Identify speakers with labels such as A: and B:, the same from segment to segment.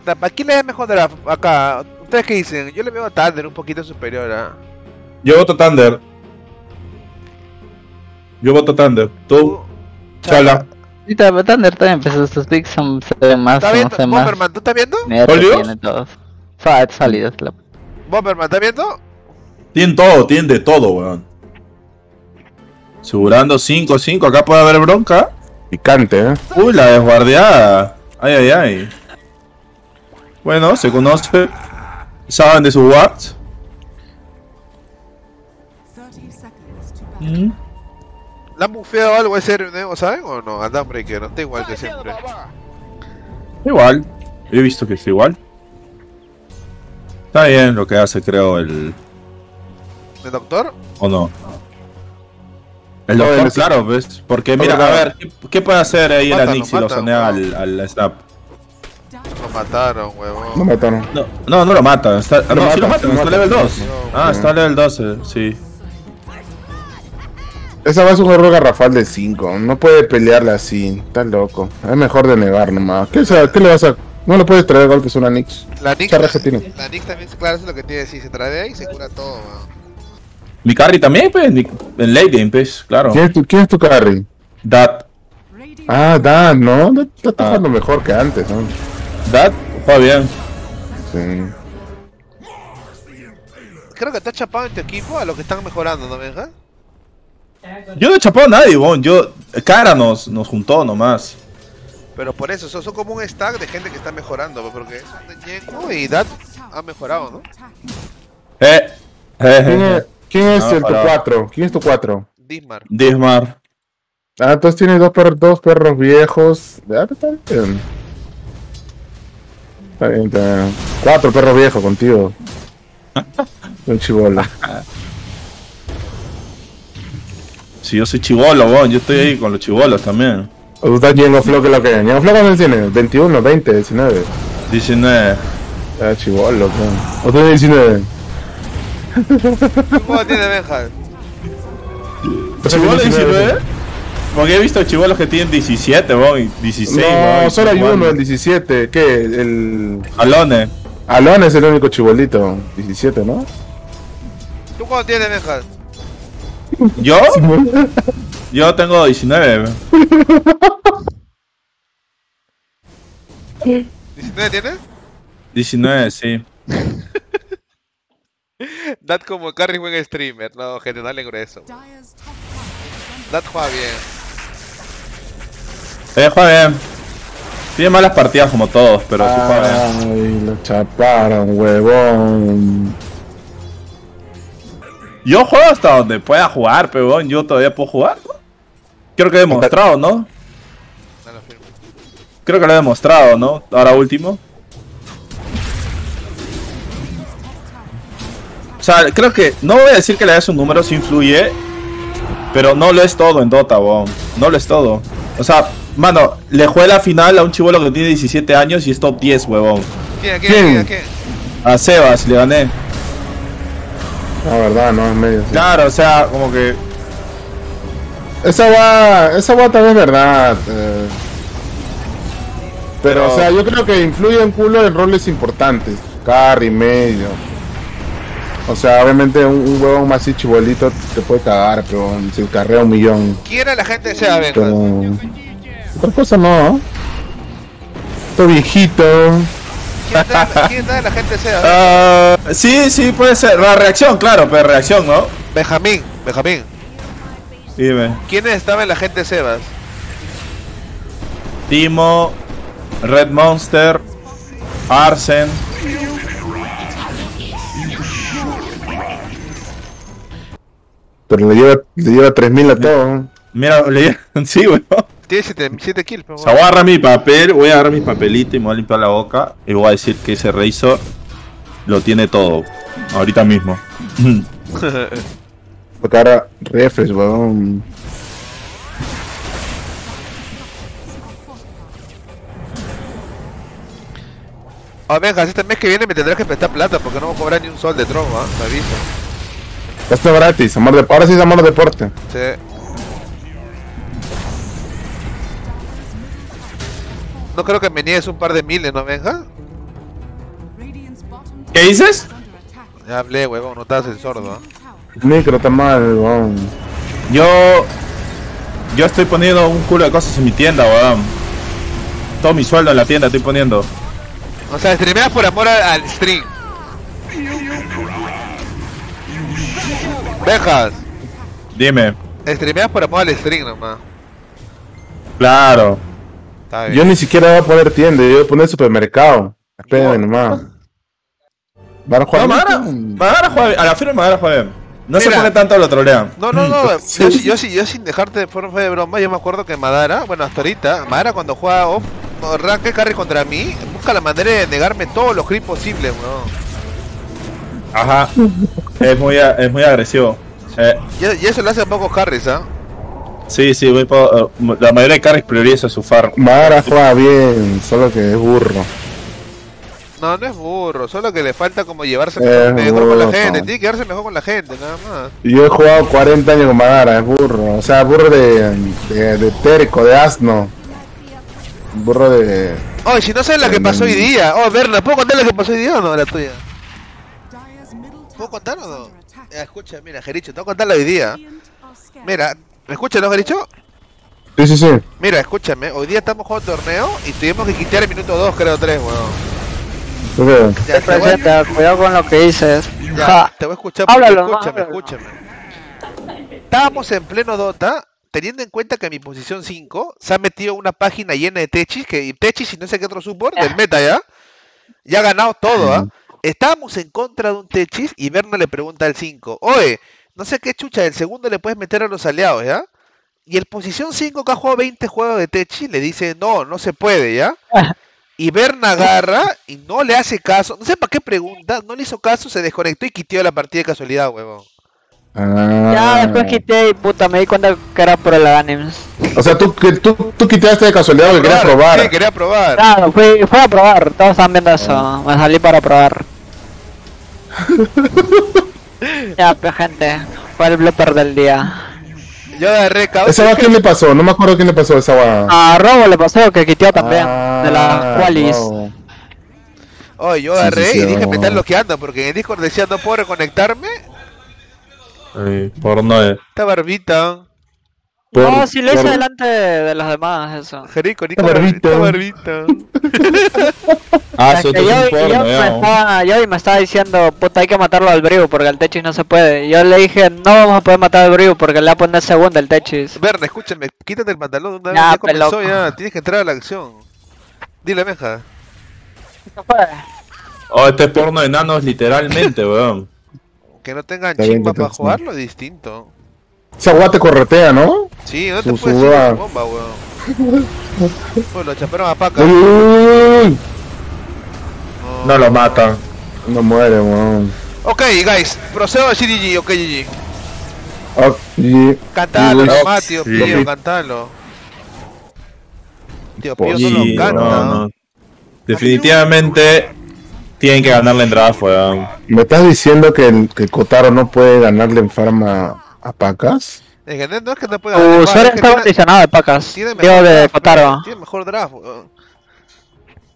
A: Puta, ¿para quién le da mejor de la acá? ¿Ustedes qué dicen? Yo le veo a Thunder un poquito superior a.
B: Yo voto Thunder. Yo voto Thunder. Tú, Chala.
C: Thunder también, pues sus picks son, se ven más,
A: ¿Estás
C: no
A: viendo? Bomberman, ¿tú estás viendo?
C: Fat, sólidos. la-
A: Bomberman, ¿estás viendo?
B: Tienen todo, tienen de todo, weón. Asegurando 5-5. Acá puede haber bronca.
D: Picante, ¿eh?
B: Uy, la desguardeada. Ay, ay, ay. Bueno, se conoce. Saben de su watts.
E: 30 seconds to battle.
B: Mm.
A: ¿Le han bufeado algo ese nuevo, saben? ¿O no? Andan Breaker, no está igual que siempre.
B: Igual. He visto que es igual. Está bien lo que hace, creo, el.
A: ¿El doctor?
B: ¿O no? El
D: No,
B: doctor,
D: el-
B: claro, ¿ves? Porque mira, a ver, ¿qué, qué puede hacer ahí el
A: Mátalo,
B: Anix si lo sonea al Snap?
A: Lo mataron,
D: No
A: huevón.
D: mataron.
B: No, no, no lo mata. Está,
D: Lo
B: no, sí
D: mata,
B: lo mata,
D: lo
B: está level 2.
A: No,
B: Ah, está level 12, sí.
D: Esa va a ser un error garrafal de 5. No puede pelearla así. Está loco. Es mejor de negar nomás. ¿Qué, sea, ¿Qué le vas a.? No le puedes traer golpes a una Nix.
A: La Nick,
D: ¿Qué RG tiene?
A: la Nick también, claro, eso es lo que tiene. Si se trae ahí, se cura todo, weón.
B: Mi carry también, pues, en late game, pues, claro.
D: ¿Quién es tu, quién es tu carry?
B: Dat,
D: Ah, Dan, ¿no? Dan Está
B: Ah.
D: jugando mejor que antes, ¿no?
B: Dat, juega bien.
D: Sí.
A: Creo que te has chapado en tu equipo a lo que están mejorando, ¿no, Benja?
B: Yo no he chapado a nadie, bon. Yo, Cara nos, nos juntó nomás.
A: Pero por eso, son, son como un stack de gente que está mejorando, pues, porque Yenko y Dat han mejorado, ¿no?
B: Eh, eh,
D: ¿Quién
B: eh,
D: es, quién es
B: No,
D: el tu
B: para-
D: 4? ¿Quién es tu 4?
A: Dismar.
B: Dismar.
D: Ah, entonces tienes dos, per- dos perros viejos. Ah, está bien. Está bien, está bien. Cuatro perros viejos contigo. Un chivolo.
B: Si yo soy chivolo, bon. Yo estoy ahí con los chivolos también.
D: ¿O estás Yengo Flow que lo que? ¿Yengo Flow cuántos tienes? ¿21, 20, 19?
B: 19.
D: Ah, chivolo, ¿no? ¿O tienes 19?
A: ¿Cómo tiene Benja?
B: ¿Chivolo 19? Porque he visto chivolos que tienen 17, bon. Y 16,
D: No, solo hay uno, el 17. ¿Qué? El.
B: Alone.
D: Alon es el único chibolito. 17, ¿no?
A: ¿Tú cuándo tienes Benja?
B: ¿Yo? Yo tengo 19.
A: ¿19 tienes?
B: 19, sí.
A: Dat como carry buen streamer. No, gente, dale grueso. Dat juega bien.
B: Eh, juega bien. Tiene malas partidas como todos, pero sí juega bien.
D: Ay, lo chaparon, huevón.
B: Yo juego hasta donde pueda jugar, pero yo todavía puedo jugar. ¿no? Creo que he demostrado, ¿no? Creo que lo he demostrado, ¿no? Ahora último. O sea, creo que. No voy a decir que le das un número, sí influye. Pero no lo es todo en Dota, weón. No lo es todo. O sea, mano, le jugué la final a un chivolo que tiene 17 años y es top 10, huevón.
A: ¿Quién, quién,
D: ¿Quién?
B: A Sebas le gané.
D: La verdad, no, es medio. sí.
B: Claro, o sea, como que.
D: Esa va, esa va también es verdad. eh. Pero,
B: Pero-
D: o sea, yo creo que influye en culo en roles importantes. Carry, medio. O sea, obviamente un, un huevón más así chibolito te puede cagar, pero si carrea un millón.
A: ¿Quién era la gente de SEA, Benja?
D: Pero... Otra cosa no. Esto viejito.
A: ¿Quién era, quién la gente de SEA?
B: Ah, sí, sí, puede ser. La reacción, claro, pero reacción, ¿no?
A: Benjamín, Benjamín.
B: Dime.
A: ¿Quiénes estaban en la gente de Sebas?
B: Timo, Red Monster, Arsen.
D: Pero le lleva, le lleva 3000 a todo.
B: Mira, le sí, weón.
A: Tiene 7 kills, pero
B: O sea, voy a agarrar mi papel, voy a agarrar mi papelito y me voy a limpiar la boca. Y voy a decir que ese Razor lo tiene todo. Ahorita mismo.
D: Porque ahora refresh, huevón.
A: Ah, Benja, este mes que viene me tendrás que prestar plata porque no voy a cobrar ni un sol de tronco, ¿ah? Te aviso.
D: Esto es gratis, amor de... ahora sí es amor deporte.
A: Sí. No creo que me niegues un par de miles, ¿no, Benja?
B: ¿Qué dices?
A: Ya hablé, huevón, no estás el sordo. ¿ah?
D: Micro está mal, weón.
B: Yo. Yo estoy poniendo un culo de cosas en mi tienda, weón. Todo mi sueldo en la tienda estoy poniendo.
A: O sea, streameas por amor al, al stream. Dejas,
B: Dime.
A: streameas por amor al stream nomás.
B: Claro.
A: Está bien.
D: Yo ni siquiera voy a poner tienda, yo voy a poner supermercado. Espérenme nomás. ¿Van a jugar?
B: No, Madara, Madara juega bien. A la firma Madara juega bien. No se pone tanto lo trolean.
A: No, no, no, yo, sí- yo, sí- yo sin dejarte de forma de broma, yo me acuerdo que Madara, bueno, hasta ahorita, Madara cuando juega off, o rank carry contra mí, busca la manera de negarme todos los creeps posibles, weón.
B: Ajá. es, muy, a- es muy agresivo. Eh,
A: Y, y eso lo hace pocos carries, ¿ah?
B: Sí, sí, muy po- eh, la mayoría de carries prioriza su farm.
D: Madara juega bien, solo que es burro.
A: No, no es burro, solo que le falta como llevarse
D: Es
A: mejor con la gente, tiene que llevarse mejor con la gente, nada más.
D: Yo he jugado 40 años con Madara, es burro. O sea, burro de, de, de terco, de asno. Burro de...
A: Oye, si no sabes la que pasó hoy día, oh, Berna, ¿puedo contar la que pasó hoy día o no, la tuya? ¿Puedo contar o no? escucha, mira, Jericho, te voy a contar la hoy día. Mira, ¿me escuchas, no, Jericho?
D: Sí, sí, sí.
A: Mira, escúchame, hoy día estamos jugando torneo y tuvimos que quitar el minuto 2, creo 3, weón. Te voy,
C: Presidente, cuidado con lo que dices.
A: ya,
C: Ja.
A: te voy a escuchar, porque
C: Háblalo,
A: escúchame,
C: háblalo.
A: escúchame. Estábamos en pleno Dota, teniendo en cuenta que en mi posición 5 se ha metido una página llena de techis, que techis y no sé qué otro support del meta ya. Ya ha ganado todo, ¿ah? Estábamos en contra de un techis y Berna le pregunta al 5, oye, no sé qué chucha, el segundo le puedes meter a los aliados, ¿ya? Y el posición 5 que ha jugado 20 juegos de techis le dice, no, no se puede, ¿ya? Y Berna agarra y no le hace caso, no sé para qué pregunta, no le hizo caso, se desconectó y quitió la partida de casualidad, huevón.
D: Ah.
C: Ya después quité y puta, me di cuenta que era por el Ganims.
D: O sea, tú, que- tú, tú quitaste de casualidad que querías
A: Probar. Sí, quería probar.
C: Claro, fui, fui a probar, todos estaban viendo eso. Me salí para probar. ya, pues gente, fue el blooper del día.
A: Yo agarré caos.
D: ¿Esa va a quién le pasó? No me acuerdo quién le pasó esa va.
C: A Robo le pasó que quitió también,
D: Ah,
C: de las qualis.
D: no.
A: Oye, yo
D: Sí,
A: agarré
D: sí, sí,
A: y dije me están bloqueando porque en el Discord decía no puedo reconectarme.
B: Ay, por no. eh.
A: Esta barbita.
D: Por-
C: no, si lo hice
D: por-
C: delante de los demás, eso.
A: Jerico, Nico, barbita.
D: barbita.
B: Ah,
C: Es
B: eso
C: que
B: es
C: yo,
B: un
C: yo
B: porno,
C: me estaba, yo me estaba diciendo, puta, hay que matarlo al Briu porque el Techis no se puede. Yo le dije, no vamos a poder matar al Briu porque le va a poner segunda el Techis.
A: Berna, escúchame, quítate el pantalón vez.
C: Ya,
A: comenzó, ya. Tienes que entrar a la acción. Dile, meja.
C: No puede.
B: Oh, este es porno de enanos, literalmente, weón.
A: Que no tengan chimba para jugarlo es distinto.
D: Esa guate corretea, ¿no?
A: Sí, no te puedes ir bomba, weón. Pues lo chaparon a Paca.
D: Uy, uy, uy.
B: No lo matan.
D: No muere, weón.
A: Ok, guys, procedo a GG, ok, GG.
D: Y-
A: Cantalo nomás, tío
B: sí.
A: Pío, cantalo. Tío Pío no lo canta.
B: no, no. Definitivamente tienen que ganarle en draft, weón.
D: ¿Me estás diciendo que que Kotaro no puede ganarle en farma a Pacas?
A: Es que no es que no pueda es que
C: está condicionado de pacas.
A: tiene mejor
C: de Kotaro.
A: Tiene mejor draft.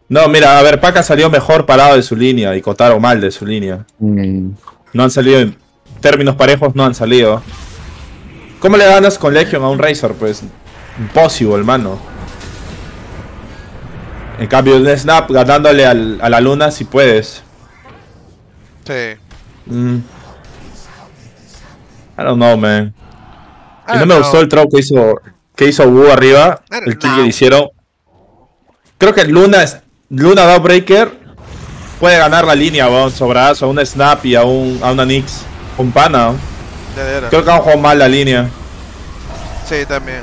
B: No, mira, a ver, Paca salió mejor parado de su línea y Kotaro mal de su línea.
D: Mm.
B: No han salido en términos parejos, no han salido. ¿Cómo le ganas con Legion a un Razor? Pues imposible, hermano. En cambio, el Snap ganándole al- a la luna si puedes.
A: Sí.
B: Mm. I don't know, man.
A: Ah,
B: Y no me gustó el throw que hizo que hizo Wu arriba,
A: Ah,
B: el kill
A: no.
B: que le hicieron. Creo que Luna es Luna Breaker puede ganar la línea, weón, sobrazo a un Snap y a un a una Nix. Un pana. Creo que han jugado mal la línea.
A: Sí, también.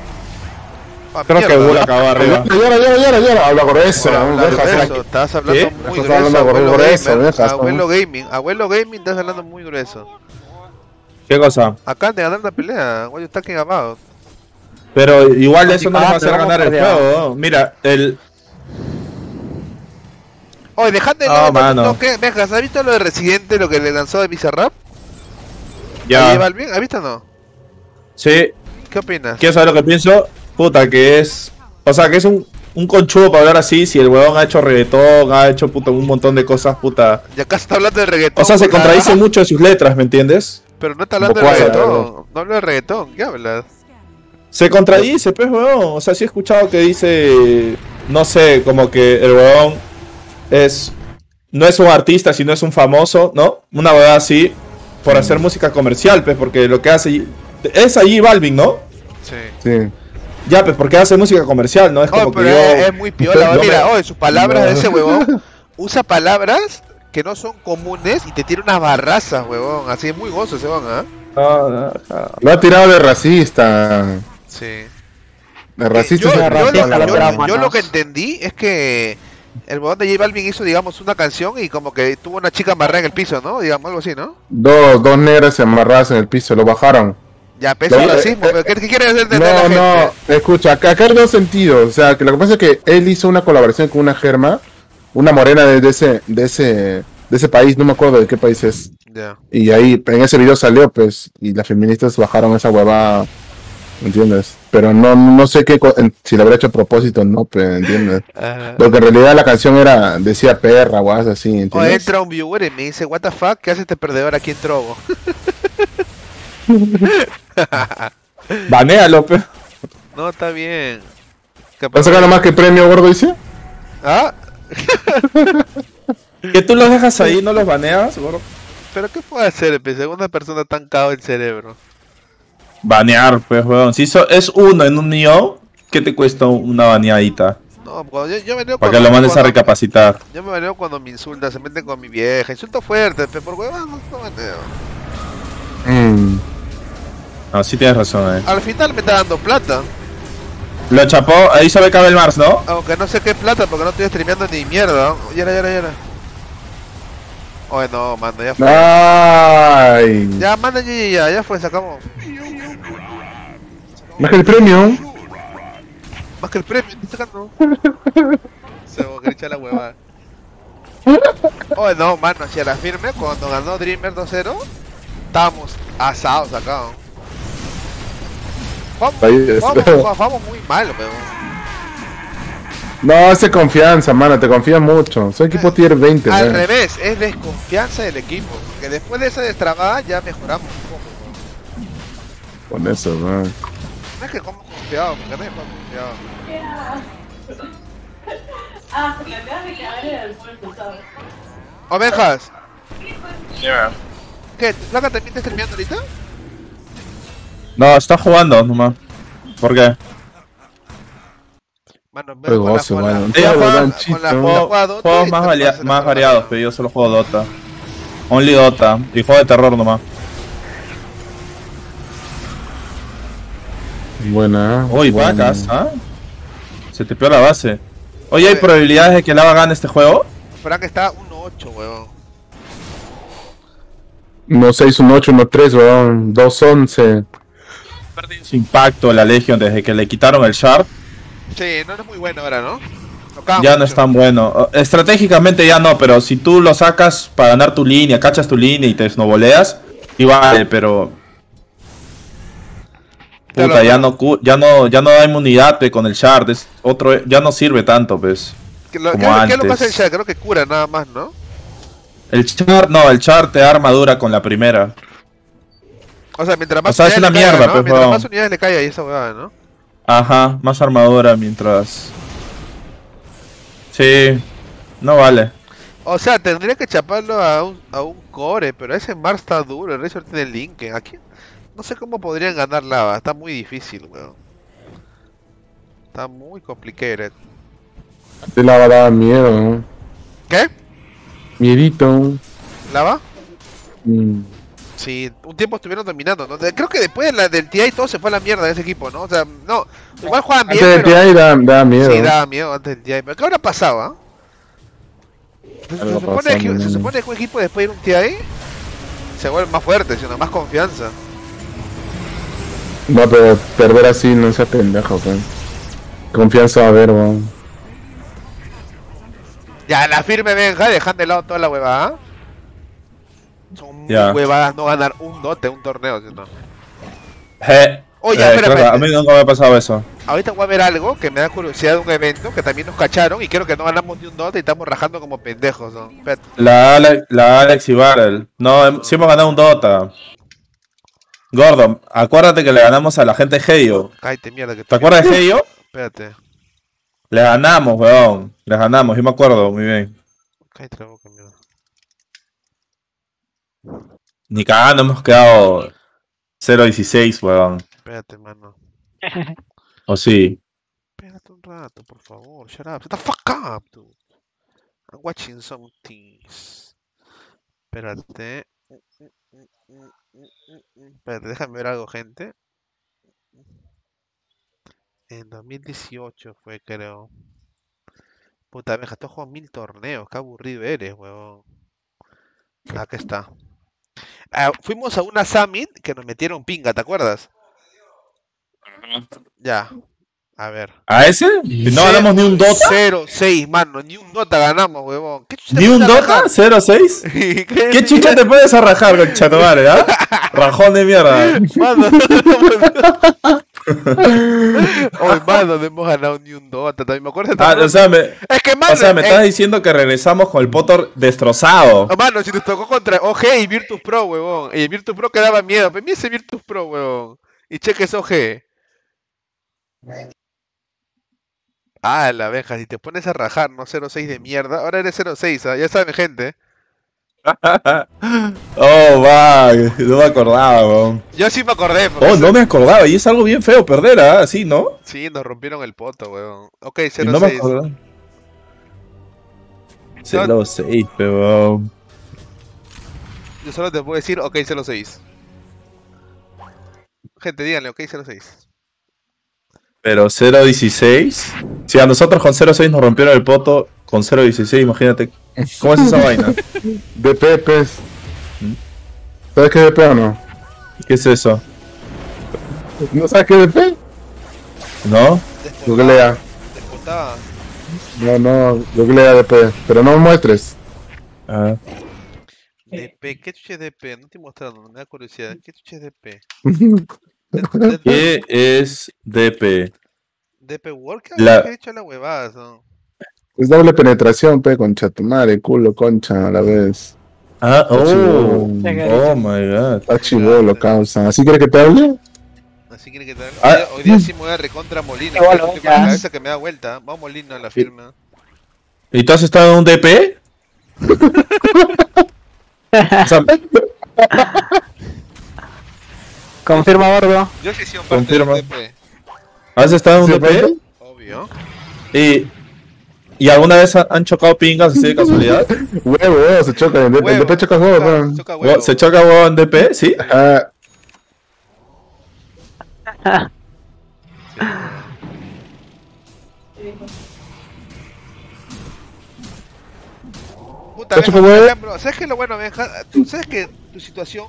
A: Ah,
B: Creo que
A: mierda.
B: Wu la acabó arriba.
D: Llora, llora, llora, llora. Habla con eso.
A: Bueno,
D: ¿no?
A: hablando
D: Deja
A: de
D: hacer
A: eso, estás hablando
B: ¿Qué?
A: muy
D: Estás
A: grueso,
D: hablando grueso,
A: Abuelo gaming, abuelo gaming, estás hablando muy grueso.
B: ¿Qué cosa?
A: Acaban de ganar la pelea, what you talking about?
B: Pero igual eso no va a
C: Ah,
B: hacer ganar el juego. Mira, el
A: Oye, dejando de
B: No,
A: no,
B: mano.
A: no, ¿qué? Venga, ¿has visto lo de Residente, lo que le lanzó de Bizarrap?
B: ya.
A: ¿has visto o no?
B: Sí,
A: ¿Qué opinas?
B: ¿Quieres saber lo que pienso? Puta, que es. O sea, que es un. un conchudo para hablar así si el huevón ha hecho reggaetón, ha hecho puta, un montón de cosas, puta.
A: Y acá se está hablando de reggaetón.
B: O sea, se contradice mucho en sus letras, ¿me entiendes?
A: Pero no está hablando de reggaetón. No hablo de reggaetón. ¿Qué hablas?
B: Se contradice, pues, huevón. O sea, sí he escuchado que dice, no sé, como que el huevón es, no es un artista, sino es un famoso, ¿no? Una verdad así, por hacer música comercial, pues, porque lo que hace, es allí Balvin, ¿no?
A: Sí.
D: Sí.
B: Ya, pues, porque hace música comercial, ¿no? Es como
A: Oh,
B: que
A: pero
B: yo...
A: es, es muy piola.
B: yo
A: Mira,
B: me-
A: oye, sus palabras de ese huevón. Usa palabras que no son comunes y te tira unas barrazas, huevón. Así es muy gozo ese huevón, ¿ah?
B: No, no, no.
D: Lo ha tirado de racista.
A: Sí.
D: De racista.
A: yo,
D: se
A: yo
D: rasgado la
C: la
A: yo- yo lo que entendí es que el huevón de J Balvin hizo, digamos, una canción y como que tuvo una chica amarrada en el piso, ¿no? Digamos, algo así, ¿no?
D: Dos, dos negras amarradas en el piso, lo bajaron.
A: Ya, peso
D: No,
A: racismo.
D: eh,
A: pero ¿Qué, qué quiere hacer de la
D: No,
A: gente?
D: no, escucha, acá, acá hay dos sentidos. O sea, que lo que pasa es que él hizo una colaboración con una germa, una morena de, de ese, de ese, de ese país, no me acuerdo de qué país es.
A: Ya.
D: Y ahí, en ese video salió, pues, y las feministas bajaron esa hueva, ¿entiendes? Pero no, no sé qué, si lo habrá hecho a propósito no, pues, ¿entiendes?
A: Ah.
D: Porque en realidad la canción era, decía perra, o algo así, ¿entiendes?
A: entra un viewer y me dice, what the fuck, ¿qué hace este perdedor aquí en Trogo?
B: Banéalo, pues.
A: no, está bien. ¿Qué
D: ¿Vas a sacar más que premio, gordo, dice?
A: ¿Ah?
B: Que tú los dejas ahí, no los baneas, gordo.
A: ¿Pero qué puede hacer, pe? Segunda persona tan cao el cerebro.
B: Banear, pues, weón. Si eso es uno en un Nioh, ¿qué te cuesta una baneadita?
A: No, cuando yo, yo venía
B: Para
A: cuando,
B: que lo mandes a
A: cuando-
B: recapacitar.
A: Yo me baneo cuando me insulta, se meten con mi vieja. Insulto fuerte, pe, por huevas no no baneo.
D: Mm.
B: No, sí tienes razón, eh.
A: Al final me está dando plata.
B: Lo chapó, ahí se ve Cabel Mars, ¿no?
A: Aunque no sé qué plata porque no estoy streameando ni mierda. Ya era, ya era, ya era. Oye, no, manda, ya fue.
D: Ay.
A: Ya, manda, ya, ya, ya, ya fue, sacamos.
D: Más que el premio.
A: Más que el premio, estoy sacando. Se me gricha la huevada. Oye, no, mano, si a la firme, cuando ganó Dreamer 2-0, estábamos asados acá. ¿no? Vamos,
D: Ahí es.
A: vamos, vamos, vamos muy mal, weón.
D: No, hace confianza, mano, te confías mucho. Soy equipo tier 20,
A: Al revés, es desconfianza del equipo. Porque después de esa destrabada ya mejoramos un poco.
D: Con eso, weón.
A: No es que como confiado, porque no es como confiado.
F: Ah, porque acabas de cagar en el ¿sabes?
A: Ovejas, ¿qué? ¿Flaca también está streameando ahorita?
B: No, está jugando nomás. ¿Por qué?
A: Mano,
D: Qué gozo,
A: con la-
D: mano.
B: Ella juega- juegos más, variados, pero yo solo juego Dota. Only Dota. Y juego de terror nomás.
D: Buena.
B: Uy,
D: buena.
B: vacas, ¿ah? Se te la base. Oye, ¿hay probabilidades de que Lava gane este juego?
A: Frank está 1-8, weón.
D: No 6, 1, 8, 1, 3, weón. 2, 11.
B: Su impacto la Legion desde que le quitaron el Shard.
A: Sí, no es muy bueno ahora, ¿no?
B: Ya no es tan bueno. Estratégicamente ya no, pero si tú lo sacas para ganar tu línea, cachas tu línea y te snowboleas, y vale, pero. Puta, ya no, ya no, ya no da inmunidad pe, con el shard, es otro, ya no sirve tanto, pues.
A: ¿Qué, lo,
B: como
A: ¿qué, qué es lo que hace el. Shaq? Creo que cura nada más, ¿no?
B: El char, no, el char te da armadura con la primera.
A: O sea, mientras más
B: O sea, es
A: unidades
B: una
A: le caiga,
B: mierda,
A: ¿no?
B: pues,
A: Mientras más unidades le caiga ahí esa huevada, ¿no?
B: Ajá, más armadura mientras. Sí, no vale.
A: O sea, tendría que chaparlo a un, a un core, pero ese Mars está duro, el Razor tiene el link. Aquí no sé cómo podrían ganar lava, está muy difícil, weón. Está muy complicado.
D: Te la daba miedo, ¿no?
A: ¿Qué?
D: Miedito.
A: ¿Lava?
D: Mm.
A: Sí, un tiempo estuvieron dominando, ¿no? Creo que después de la, del TI todo se fue a la mierda de ese equipo, ¿no? O sea, no, igual juegan bien,
D: Antes de
A: pero...
D: TI da, da miedo.
A: Sí, daba miedo antes del TI. Pero ¿qué habrá pasado, ah? Se, se supone
D: pasó,
A: que, se supone que un equipo después de un TI se vuelve más fuerte, sino más confianza.
D: No, pero perder así no sea pendejo, weón. Confianza va a haber, weón.
A: Ya, la firme Benja, dejan de lado toda la huevada. Son muy
B: Ya.
A: huevadas no ganar un dote, un torneo, sino.
B: Je,
A: Oye,
B: Eh,
A: espera,
B: a mí nunca me ha pasado eso.
A: Ahorita voy a ver algo que me da curiosidad de un evento que también nos cacharon y creo que no ganamos ni un dota y estamos rajando como pendejos, ¿no?
B: La, Ale- la Alex y Barrel. No, hem- sí hemos ganado un Dota. Gordo, acuérdate que le ganamos a la gente de Heio.
A: Cállate, mierda. Que
B: ¿Te acuerdas de Heio?
A: Espérate.
B: Le ganamos, weón. Le ganamos, yo me acuerdo muy bien.
A: Cállate la boca, mierda.
B: Ni cagando hemos quedado 0-16, weón.
A: Espérate, mano.
B: O sí.
A: Espérate un rato, por favor. Shut up. Shut the fuck up, dude. I'm watching some things. Espérate. Espérate, déjame ver algo, gente. En 2018 fue, creo. Puta, me has jugado mil torneos. Qué aburrido eres, huevón. Acá está. Ah, fuimos a una summit que nos metieron pinga, ¿te acuerdas? Ya. A ver.
B: ¿A ese? ¿No ganamos ni un Dota?
A: 0-6, mano. Ni un Dota ganamos, huevón. ¿Qué
B: ¿Ni un Dota?
A: rajar?
B: ¿0-6?
A: ¿Qué,
B: ¿Qué chucha te puedes arrajar con chatomare, ah? Rajón de mierda.
A: Mano, Oye, mano, no hemos ganado ni un Dota. También me acuerdo.
B: Ah, o sea, me,
A: es que, mano,
B: o sea, me
A: eh,
B: estás diciendo que regresamos con el Potter destrozado.
A: oh, mano, si te tocó contra OG y Virtus Pro, huevón. Y Virtus Pro que daba miedo. Pero mira ese Virtus Pro, huevón. Y cheque es OG. Ah, la abeja, si te pones a rajar, no 06 de mierda. Ahora eres 06, ¿ah? ya saben, gente.
B: Oh, va, no me acordaba, weón.
A: Yo sí me acordé.
B: Oh, no me acordaba, y es algo bien feo perder, ¿ah? Así, ¿no?
A: Sí, nos rompieron el poto, weón. Ok,
B: Y
A: 06.
B: no me acordaba. 06, pero.
A: Yo solo te puedo decir, ok, 06. Gente, díganle, ok, 06.
B: Pero 016. Si a nosotros con 06 nos rompieron el poto, con 016, imagínate. ¿Cómo es esa vaina?
D: DP, pues. ¿Sabes qué es DP o no?
B: ¿Qué es eso?
D: ¿No sabes qué es DP?
B: ¿No?
D: Googlea.
A: Despotada.
D: No, no, googlea DP. Pero no me muestres.
B: Ah.
A: DP, ¿qué chuche es DP? No estoy mostrando, me da curiosidad. ¿Qué chuche es DP?
B: ¿Qué es DP?
A: DP Work?
B: La-
A: ¿Qué he hecho la huevada? son?
D: Es doble penetración, pe, concha tu madre, culo, concha, a la vez.
B: Ah, oh, oh my god.
D: Está chivolo, causa. ¿Así quieres que te hable?
A: Así quiere que te Hoy,
B: Ah.
A: día- hoy día sí me voy a recontra Molina.
C: Qué
A: que es
C: bueno,
A: la última
C: ya.
A: cabeza que me da vuelta. Vamos Molina en la firma.
B: ¿Y tú has estado en un DP?
C: Confirma, gordo.
A: Yo sí he sido parte
B: Confirma.
A: del DP.
B: ¿Has estado en un
D: ¿Sí,
B: DP?
A: Obvio.
B: ¿Y, ¿Y alguna vez ha- han chocado pingas así de casualidad?
D: Huevo, huevo, se choca. En
A: Huevo,
D: DP choca huevo,
A: choca-
D: pe.
A: choca huevo.
B: ¿Se choca huevo en DP? ¿Sí?
D: Ah,
A: Puta, ¿sabes qué es lo bueno, Benja? Tú sabes que tu situación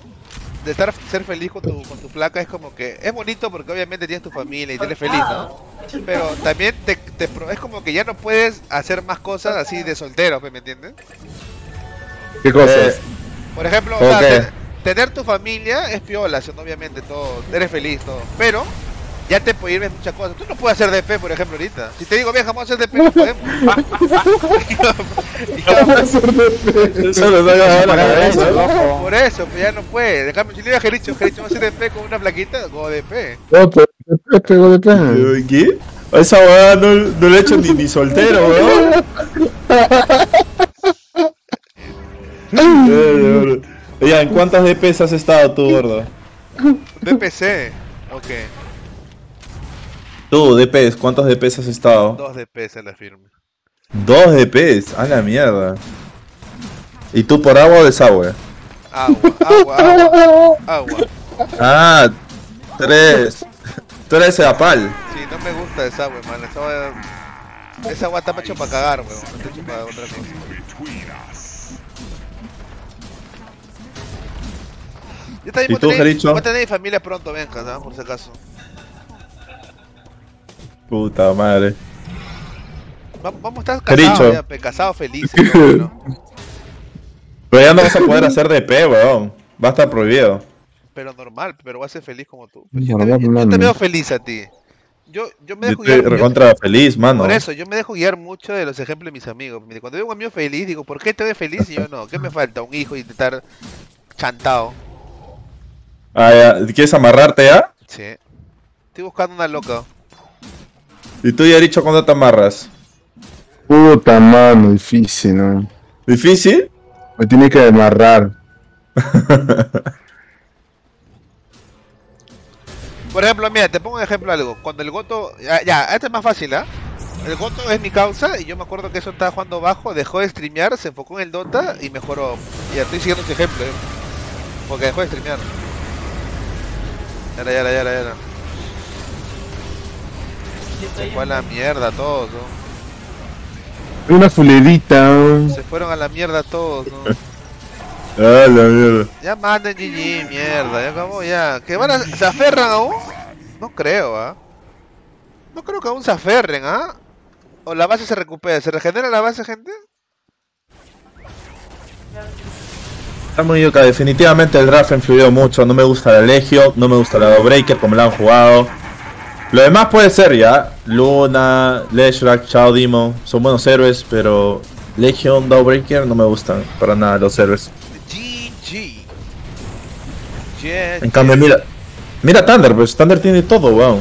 A: de estar ser feliz con tu, con tu flaca es como que es bonito porque obviamente tienes tu familia y te eres feliz, ¿no? Pero también te, te pro- es como que ya no puedes hacer más cosas así de soltero, ¿me entiendes?
D: ¿Qué cosas?
B: Eh,
A: Por ejemplo, o
B: ¿Cómo
A: sea, te- tener tu familia es piola, obviamente todo, eres feliz, todo. Pero ya te prohíbes muchas cosas. Tú no puedes hacer DP, por ejemplo, ahorita. Si te digo, vieja, vamos a hacer DP, no podemos. Ya-
B: Eso la cabeza. ¿no?
A: por eso, pues ya no puede. En cambio, si le digo a Jericho, Jericho va a hacer DP con una plaquita, como DP.
D: No, pero DP pegó DP.
B: ¿Qué? A esa weá no, no le he hecho ni, ni soltero, weón. Oye, ¿en cuántas DPs has estado tú, gordo?
A: DPC, ok.
B: Tú, DPs, ¿cuántos DPs has estado?
A: Dos DPs en la firma.
B: Dos DPs, a la mierda. ¿Y tú por agua o desagüe?
A: Agua, agua, agua, agua.
B: Ah, tres. Tú eres de Apal.
A: Sí, no me gusta esa agua, man. Esa agua, esa agua está hecho para cagar, weón. No está hecho para otra cosa. Yo también
B: ¿Y tú?
A: Voy a tener mi familia pronto, venga, ¿no? Por si acaso.
B: Puta madre.
A: Va- Vamos a estar casados ya, casados felices. bueno.
B: Pero ya no vas a poder hacer DP, weón. Va a estar prohibido.
A: pero normal, pero va a ser feliz como tú. Yo, te, yo veo feliz a ti. Yo, yo me
B: Yo
A: dejo
B: estoy
A: guiar. yo-
B: recontra feliz, mano.
A: por eso, yo me dejo guiar mucho de los ejemplos de mis amigos. Cuando veo un amigo feliz, digo, ¿por qué te ves feliz y yo no? ¿Qué me falta? Un hijo y estar chantado.
B: Ah, ya. ¿Quieres amarrarte ya?
A: Sí. Estoy buscando una loca.
B: ¿Y tú ya has dicho cuándo te amarras?
D: Puta mano, difícil, ¿no?
B: ¿Difícil?
D: Me tiene que amarrar.
A: Por ejemplo, mira, te pongo un ejemplo algo. Cuando el Goto. Ya, ya, este es más fácil, ¿ah? El Goto es mi causa y yo me acuerdo que eso estaba jugando bajo, dejó de streamear, se enfocó en el Dota y mejoró. Ya estoy siguiendo ese ejemplo, ¿eh? Porque dejó de streamear. Ya, ya, ya, ya, ya. Se fue a la mierda todos, ¿no?
D: Una fulerita. ¿no?
A: Se fueron a la mierda todos, ¿no?
B: Ah, la mierda.
A: Ya manden GG, mierda, ya acabó, ya. ¿Que van a, se aferran aún? No creo, ¿ah? No creo que aún se aferren, ¿ah? O la base se recupera, ¿se regenera la base, gente?
B: Está muy yuca, definitivamente el draft influyó mucho. No me gusta la Legio, no me gusta la Breaker como la han jugado. Lo demás puede ser ya. Luna, Leshrac, Chao Demon, son buenos héroes, pero Legion, Breaker no me gustan para nada los héroes.
A: GG. Yeah,
B: En cambio, mira, mira Thunder, pues Thunder tiene todo, wow.